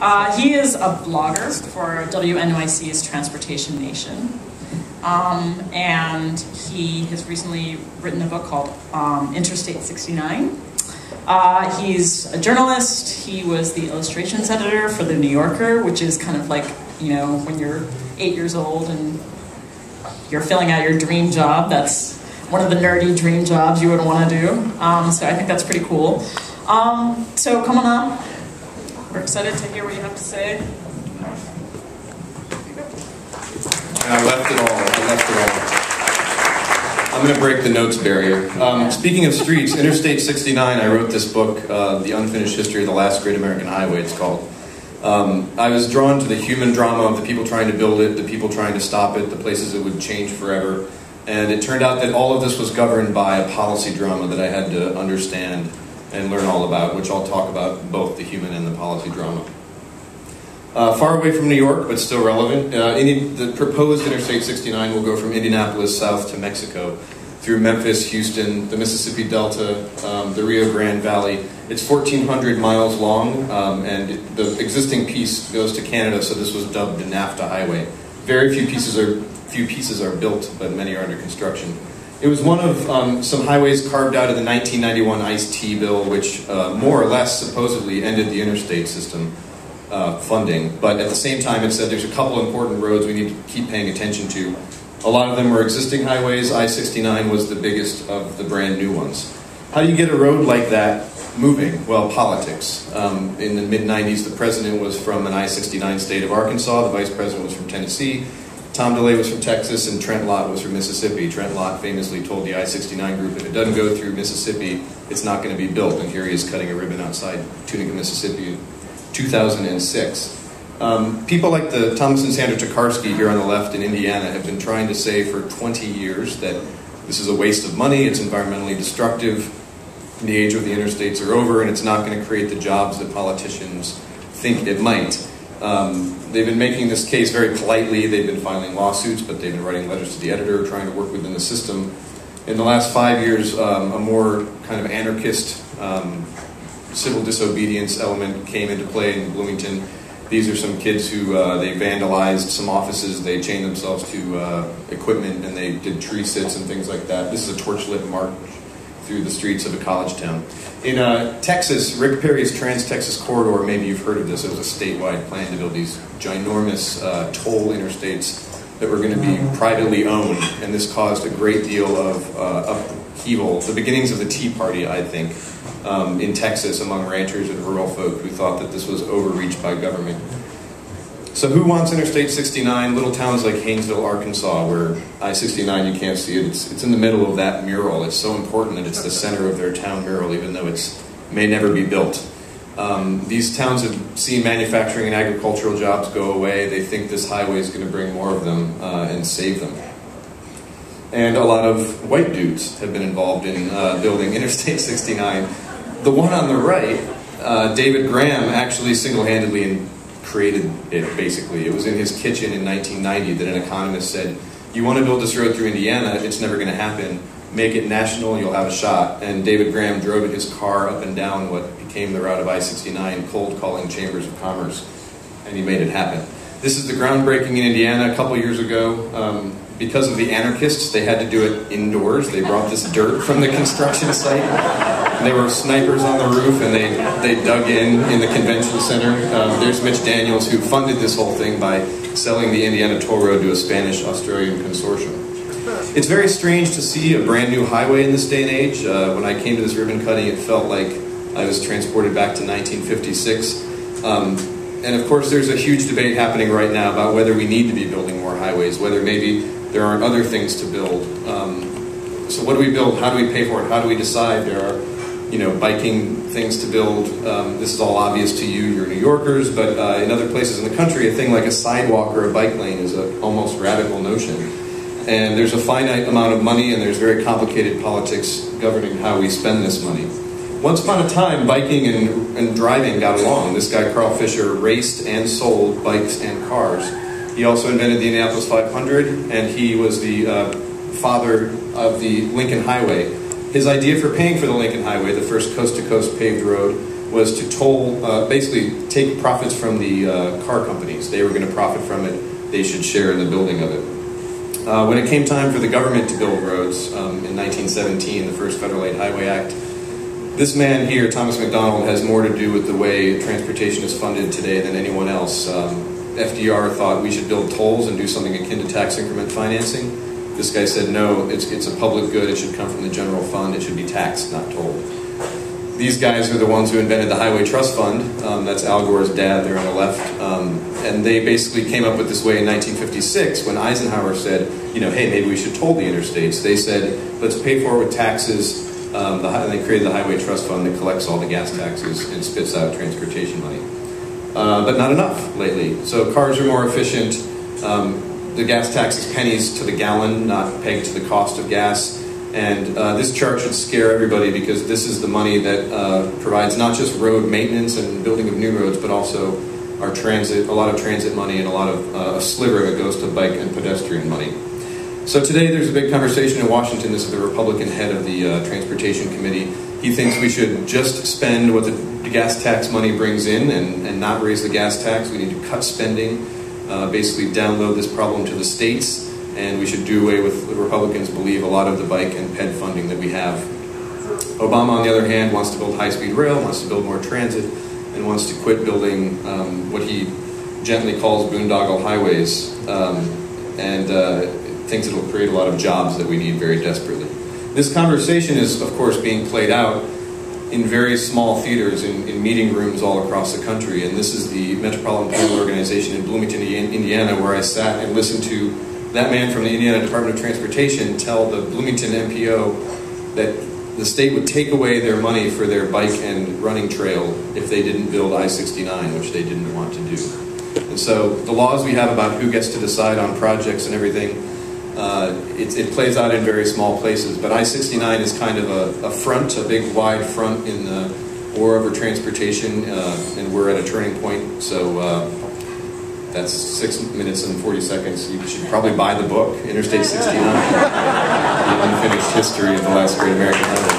Uh, he is a blogger for WNYC's Transportation Nation. Um, and he has recently written a book called um, Interstate 69. Uh, he's a journalist. He was the illustrations editor for The New Yorker, which is kind of like, you know, when you're eight years old and you're filling out your dream job, that's one of the nerdy dream jobs you would want to do. Um, so I think that's pretty cool. Um, so come on up. We're excited to hear what you have to say. I left it all. I left it all. I'm going to break the notes barrier. Um, speaking of streets, Interstate 69, I wrote this book, uh, The Unfinished History of the Last Great American Highway, it's called. Um, I was drawn to the human drama of the people trying to build it, the people trying to stop it, the places it would change forever. And it turned out that all of this was governed by a policy drama that I had to understand and learn all about, which I'll talk about both the human and the policy drama. Uh, far away from New York, but still relevant. Uh, the proposed Interstate 69 will go from Indianapolis south to Mexico through Memphis, Houston, the Mississippi Delta, um, the Rio Grande Valley. It's 1,400 miles long, um, and the existing piece goes to Canada, so this was dubbed the NAFTA Highway. Very few pieces are few pieces are built, but many are under construction. It was one of um, some highways carved out of the 1991 ISTEA bill, which uh, more or less supposedly ended the interstate system uh, funding, but at the same time it said there's a couple important roads we need to keep paying attention to. A lot of them were existing highways. I-69 was the biggest of the brand new ones. How do you get a road like that moving? Well, politics. Um, in the mid-90s, the president was from an I-69 state of Arkansas, the vice president was from Tennessee, Tom DeLay was from Texas, and Trent Lott was from Mississippi. Trent Lott famously told the I-69 group, if it doesn't go through Mississippi, it's not going to be built. And here he is cutting a ribbon outside Tunica, Mississippi in 2006. Um, people like the Thomas and Sandra Tokarski here on the left in Indiana have been trying to say for 20 years that this is a waste of money, it's environmentally destructive, the age of the interstates are over, and it's not going to create the jobs that politicians think it might. Um, they've been making this case very politely, they've been filing lawsuits, but they've been writing letters to the editor, trying to work within the system. In the last five years, um, a more kind of anarchist um, civil disobedience element came into play in Bloomington. These are some kids who uh, they vandalized some offices. They chained themselves to uh, equipment and they did tree sits and things like that. This is a torch-lit march through the streets of a college town. In uh, Texas, Rick Perry's Trans-Texas Corridor, maybe you've heard of this, it was a statewide plan to build these ginormous uh, toll interstates that were going to be privately owned, and this caused a great deal of uh, upheaval, the beginnings of the Tea Party, I think, um, in Texas among ranchers and rural folk who thought that this was overreach by government. So who wants Interstate 69? Little towns like Haynesville, Arkansas, where I-69, you can't see it. It's, it's in the middle of that mural. It's so important that it's the center of their town mural, even though it may never be built. Um, these towns have seen manufacturing and agricultural jobs go away. They think this highway is going to bring more of them uh, and save them and a lot of white dudes have been involved in uh, building Interstate 69. The one on the right, uh, David Graham actually single-handedly created it, basically. It was in his kitchen in 1990 that an economist said, you want to build this road through Indiana, it's never going to happen. Make it national, and you'll have a shot. And David Graham drove in his car up and down what became the route of I-69, cold calling chambers of commerce, and he made it happen. This is the groundbreaking in Indiana a couple years ago. Um, because of the anarchists, they had to do it indoors. They brought this dirt from the construction site. There were snipers on the roof, and they, they dug in in the convention center. Um, there's Mitch Daniels, who funded this whole thing by selling the Indiana Toll Road to a Spanish-Australian consortium. It's very strange to see a brand new highway in this day and age. Uh, when I came to this ribbon cutting, it felt like I was transported back to 1956. Um, and of course, there's a huge debate happening right now about whether we need to be building more highways, whether maybe there aren't other things to build. Um, so what do we build? How do we pay for it? How do we decide? There are, you know, biking things to build. Um, this is all obvious to you, you're New Yorkers, but uh, in other places in the country, a thing like a sidewalk or a bike lane is an almost radical notion. And there's a finite amount of money and there's very complicated politics governing how we spend this money. Once upon a time, biking and, and driving got along. This guy, Carl Fisher, raced and sold bikes and cars. He also invented the Indianapolis 500, and he was the uh, father of the Lincoln Highway. His idea for paying for the Lincoln Highway, the first coast-to-coast -coast paved road, was to toll, uh, basically take profits from the uh, car companies. They were going to profit from it. They should share in the building of it. Uh, when it came time for the government to build roads um, in 1917, the first Federal Aid Highway Act, this man here, Thomas MacDonald, has more to do with the way transportation is funded today than anyone else. Um, FDR thought we should build tolls and do something akin to tax increment financing. This guy said, no, it's, it's a public good. It should come from the general fund. It should be taxed, not tolled. These guys are the ones who invented the Highway Trust Fund. Um, that's Al Gore's dad there on the left. Um, and they basically came up with this way in 1956 when Eisenhower said, you know, hey, maybe we should toll the interstates. They said, let's pay for it with taxes. Um, the, they created the Highway Trust Fund that collects all the gas taxes and spits out transportation money. Uh, but not enough lately. So cars are more efficient. Um, the gas tax is pennies to the gallon, not pegged to the cost of gas. And uh, this chart should scare everybody because this is the money that uh, provides not just road maintenance and building of new roads, but also our transit, a lot of transit money and a lot of uh, a sliver of it goes to bike and pedestrian money. So today there's a big conversation in Washington. This is the Republican head of the uh, Transportation Committee. He thinks we should just spend what the, the gas tax money brings in and, and, not raise the gas tax. We need to cut spending, uh, basically download this problem to the states and we should do away with what Republicans believe a lot of the bike and ped funding that we have. Obama, on the other hand, wants to build high-speed rail, wants to build more transit, and wants to quit building um, what he gently calls boondoggle highways, um, and uh, thinks it'll create a lot of jobs that we need very desperately. This conversation is, of course, being played out in very small theaters, in, in meeting rooms all across the country, and this is the Metropolitan Planning Organization in Bloomington, Indiana, where I sat and listened to that man from the Indiana Department of Transportation tell the Bloomington MPO that the state would take away their money for their bike and running trail if they didn't build I-69, which they didn't want to do. And so the laws we have about who gets to decide on projects and everything, uh, it, it, plays out in very small places. But I-69 is kind of a, a, front, a big wide front in the war over transportation, uh, and we're at a turning point. So uh, that's six minutes and 40 seconds. You should probably buy the book, Interstate 69, The Unfinished History of the Last Great American Highway.